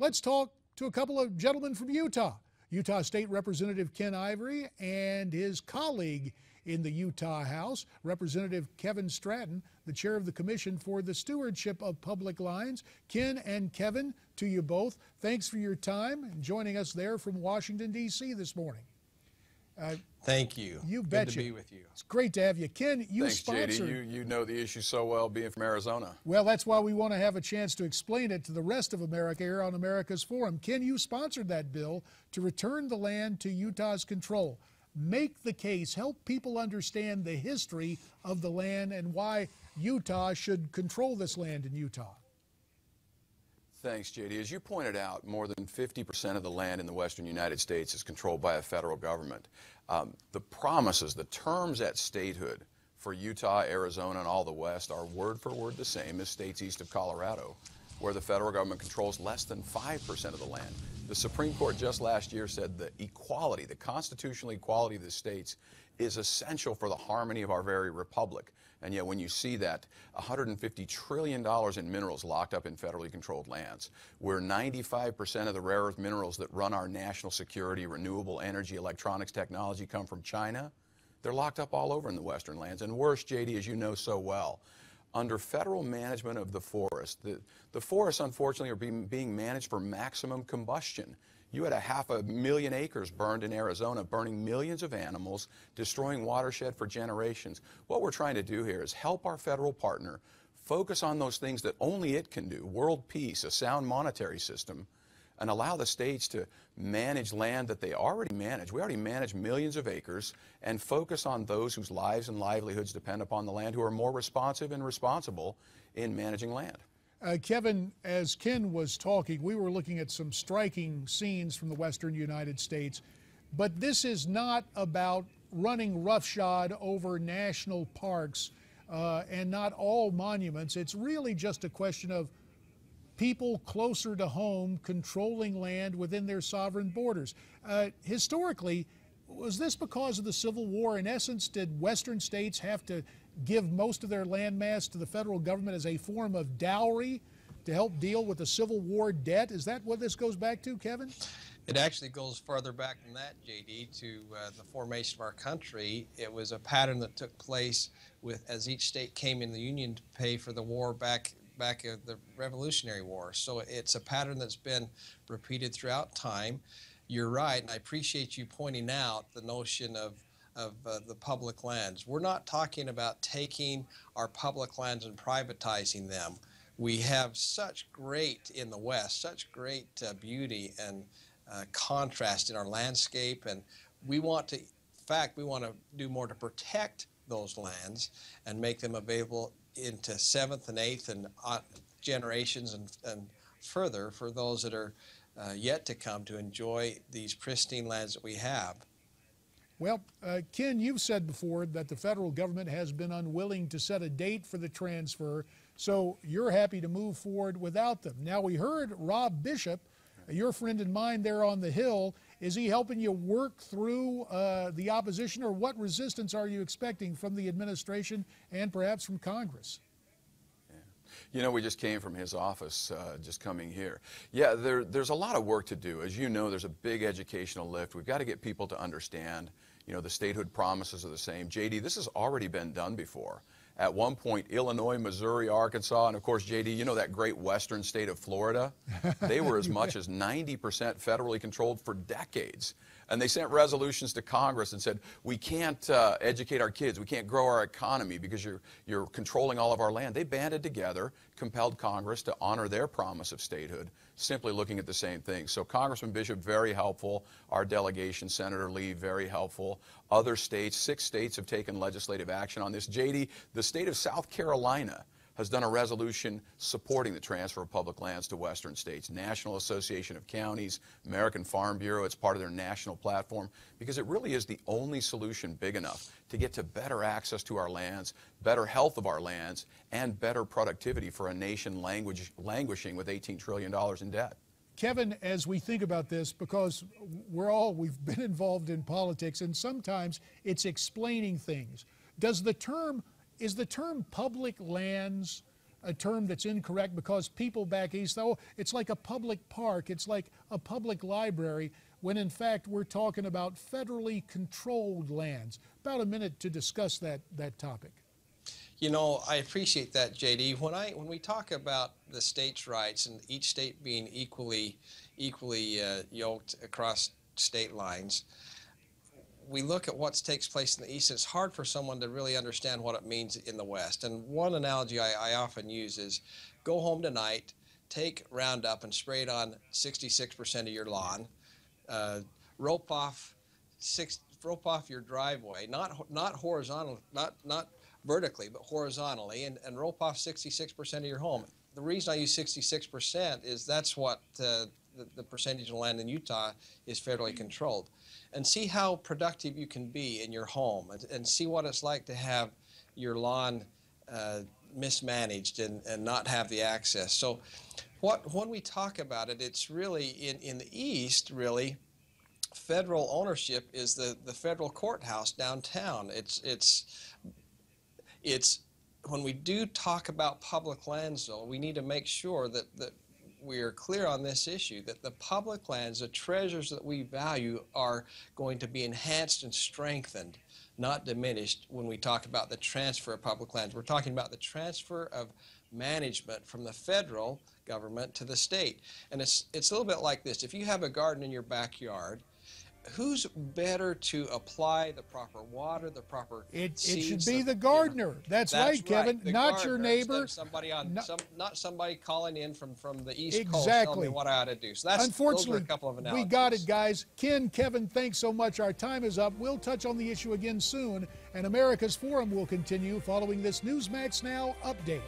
Let's talk to a couple of gentlemen from Utah. Utah State Representative Ken Ivory and his colleague in the Utah House, Representative Keven Stratton, the chair of the Commission for the Stewardship of Public Lands. Ken and Keven, to you both, thanks for your time and joining us there from Washington, D.C. this morning. Uh, Thank you. You Good betcha. to be with you. It's great to have you. Ken, you Thanks, sponsored. JD. You, you know the issue so well being from Arizona. Well, that's why we want to have a chance to explain it to the rest of America here on America's Forum. Ken, you sponsored that bill to return the land to Utah's control. Make the case, help people understand the history of the land and why Utah should control this land in Utah. Thanks, JD. As you pointed out, more than 50% of the land in the western United States is controlled by a federal government. Um, the promises, the terms at statehood for Utah, Arizona, and all the West are word for word the same as states east of Colorado, where the federal government controls less than 5% of the land. The Supreme Court just last year said the equality, the constitutional equality of the states, is essential for the harmony of our very republic. And yet, when you see that $150 trillion in minerals locked up in federally controlled lands, where 95% of the rare earth minerals that run our national security, renewable energy, electronics technology come from China, they're locked up all over in the western lands. And worse, JD, as you know so well, under federal management of the forest, the, the forests unfortunately are being, being managed for maximum combustion. You had a half a million acres burned in Arizona, burning millions of animals, destroying watershed for generations. What we're trying to do here is help our federal partner focus on those things that only it can do world peace, a sound monetary system, and allow the states to manage land that they already manage. We already manage millions of acres and focus on those whose lives and livelihoods depend upon the land who are more responsive and responsible in managing land. Uh, Keven, as Ken was talking, we were looking at some striking scenes from the western United States, but this is not about running roughshod over national parks uh, and not all monuments. It's really just a question of people closer to home controlling land within their sovereign borders. Uh, historically, was this because of the Civil War? In essence, did Western states have to give most of their landmass to the federal government as a form of dowry to help deal with the Civil War debt? Is that what this goes back to, Keven? It actually goes further back than that, JD, to uh, the formation of our country. It was a pattern that took place with as each state came in the Union to pay for the war back back of the Revolutionary War. So it's a pattern that's been repeated throughout time. You're right, and I appreciate you pointing out the notion of of uh, the public lands. We're not talking about taking our public lands and privatizing them. We have such great in the West, such great uh, beauty and uh, contrast in our landscape, and we want to, in fact, we want to do more to protect those lands and make them available into seventh and eighth and uh, generations and, and further for those that are uh, yet to come to enjoy these pristine lands that we have. Well, uh, Ken, you've said before that the federal government has been unwilling to set a date for the transfer, so you're happy to move forward without them. Now, we heard Rob Bishop, your friend and mine there on the Hill. Is he helping you work through uh, the opposition, or what resistance are you expecting from the administration and perhaps from Congress? You know, we just came from his office, uh, just coming here. Yeah, there, there's a lot of work to do. As you know, there's a big educational lift. We've got to get people to understand, you know, the statehood promises are the same. JD, this has already been done before. At one point, Illinois, Missouri, Arkansas, and of course, JD, you know that great western state of Florida? They were as much as 90% federally controlled for decades. And they sent resolutions to Congress and said, we can't uh, educate our kids, we can't grow our economy because you're, you're controlling all of our land. They banded together, compelled Congress to honor their promise of statehood, simply looking at the same thing. So Congressman Bishop, very helpful. Our delegation, Senator Lee, very helpful. Other states, six states have taken legislative action on this. JD, the state of South Carolina, has done a resolution supporting the transfer of public lands to western states. National Association of Counties, American Farm Bureau, it's part of their national platform because it really is the only solution big enough to get to better access to our lands, better health of our lands, and better productivity for a nation language, languishing with $18 trillion in debt. Keven, as we think about this, because we're all, we've been involved in politics, and sometimes it's explaining things. Does the term is the term public lands a term that's incorrect because people back east, oh, it's like a public park, it's like a public library, when in fact we're talking about federally controlled lands. About a minute to discuss that, that topic. You know, I appreciate that, JD. When I when we talk about the states' rights and each state being equally equally uh, yoked across state lines, we look at what takes place in the east. It's hard for someone to really understand what it means in the west. And one analogy I, I often use is, go home tonight, take Roundup and spray it on 66% of your lawn, uh, rope off six rope off your driveway, not not horizontal, not not vertically, but horizontally, and, and rope off 66% of your home. The reason I use 66% is that's what uh, the, the percentage of land in Utah is federally controlled. And see how productive you can be in your home and, and see what it's like to have your lawn uh, mismanaged and, and not have the access. So what, when we talk about it, it's really in, in the East, really, federal ownership is the, the federal courthouse downtown. It's, it's it's when we do talk about public lands, though, we need to make sure that, that we are clear on this issue that the public lands, the treasures that we value, are going to be enhanced and strengthened, not diminished when we talk about the transfer of public lands. We're talking about the transfer of management from the federal government to the state. And it's, it's a little bit like this. If you have a garden in your backyard, who's better to apply the proper water, the proper It, it should be the- the gardener. That's, That's right, Keven. the Not your gardener, instead neighbor. Somebody on Not- some, not somebody calling in from from the East Coast telling Exactly. me what I ought to do. So that's Unfortunately, a couple of we got it, guys. Ken, Keven, thanks so much. Our time is up. We'll touch on the issue again soon, and America's Forum will continue following this Newsmax Now update.